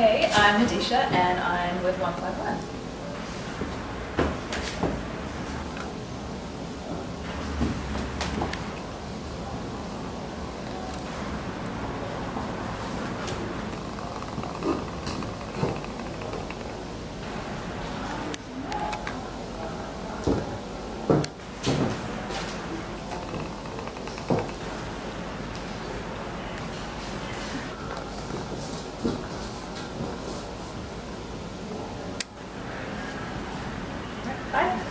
Hey, I'm Hadisha, and I'm with 151. Bye.